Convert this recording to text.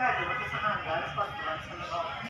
Nakaligat sa radyo, makasangan, spot lang sa